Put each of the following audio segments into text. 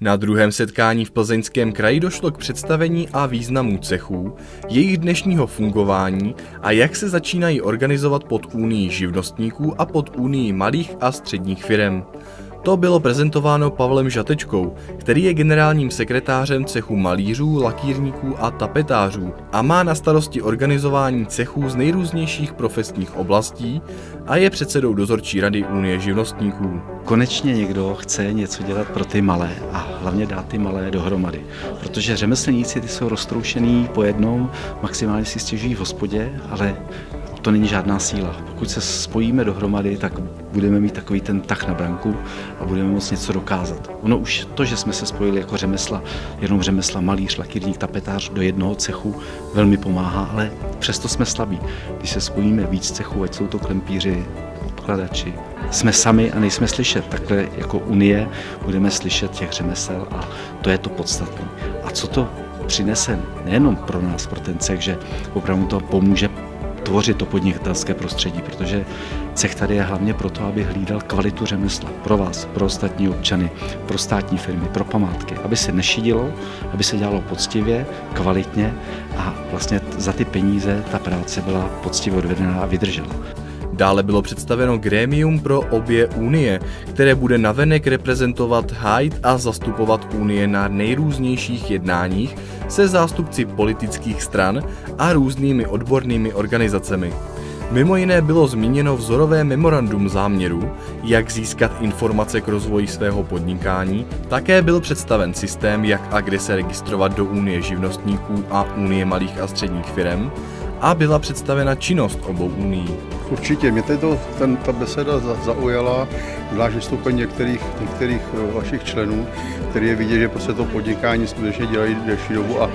Na druhém setkání v Plzeňském kraji došlo k představení a významu cechů, jejich dnešního fungování a jak se začínají organizovat pod Unii živnostníků a pod Unii malých a středních firm. To bylo prezentováno Pavlem Žatečkou, který je generálním sekretářem cechu malířů, lakírníků a tapetářů a má na starosti organizování cechů z nejrůznějších profesních oblastí a je předsedou dozorčí rady Unie živnostníků. Konečně někdo chce něco dělat pro ty malé a hlavně dát ty malé dohromady, protože řemeslníci ty jsou roztroušený po jednom, maximálně si stěžují v hospodě, ale to není žádná síla. Pokud se spojíme dohromady, tak budeme mít takový ten tah na branku a budeme moct něco dokázat. Ono už to, že jsme se spojili jako řemesla, jenom řemesla, malíř, lakírník, tapetář do jednoho cechu, velmi pomáhá, ale přesto jsme slabí. Když se spojíme víc cechů, ať jsou to klempíři, odkladači, jsme sami a nejsme slyšet. Takhle jako Unie budeme slyšet těch řemesel a to je to podstatné. A co to přinese nejenom pro nás, pro ten cech, že opravdu to pomůže tvořit to podnikatelské prostředí, protože cech tady je hlavně proto, aby hlídal kvalitu řemesla pro vás, pro ostatní občany, pro státní firmy, pro památky, aby se nešidilo, aby se dělalo poctivě, kvalitně a vlastně za ty peníze ta práce byla poctivě odvedená a vydržela. Dále bylo představeno grémium pro obě unie, které bude navenek reprezentovat, hájit a zastupovat unie na nejrůznějších jednáních se zástupci politických stran a různými odbornými organizacemi. Mimo jiné bylo zmíněno vzorové memorandum záměru, jak získat informace k rozvoji svého podnikání, také byl představen systém, jak a kde se registrovat do Unie živnostníků a Unie malých a středních firm a byla představena činnost obou uní. Určitě, mě to, ten, ta beseda zaujala, zvlášť vystoupení některých, některých eh, vašich členů, který je vidět, že prostě to podnikání skutečně dělají delší dobu a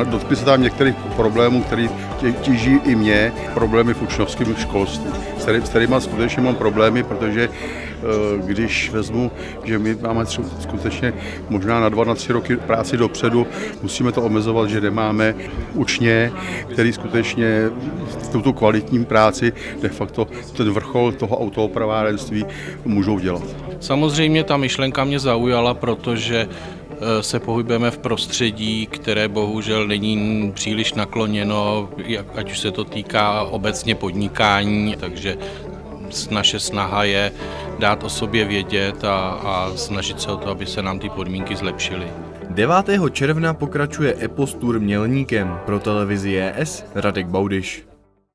eh, dotkli se tam některých problémů, které tíží i mě, problémy v učňovském školství, s kterými skutečně mám problémy, protože Eh, když vezmu, že my máme skutečně možná na dva, na tři roky práci dopředu, musíme to omezovat, že nemáme učně, který skutečně tuto kvalitní práci de facto ten vrchol toho autoopravárenství můžou dělat. Samozřejmě ta myšlenka mě zaujala, protože eh, se pohybujeme v prostředí, které bohužel není příliš nakloněno, ať už se to týká obecně podnikání, takže naše snaha je dát o sobě vědět a, a snažit se o to, aby se nám ty podmínky zlepšily. 9. června pokračuje Epos Tour Mělníkem pro televizi ES Radek Baudyš.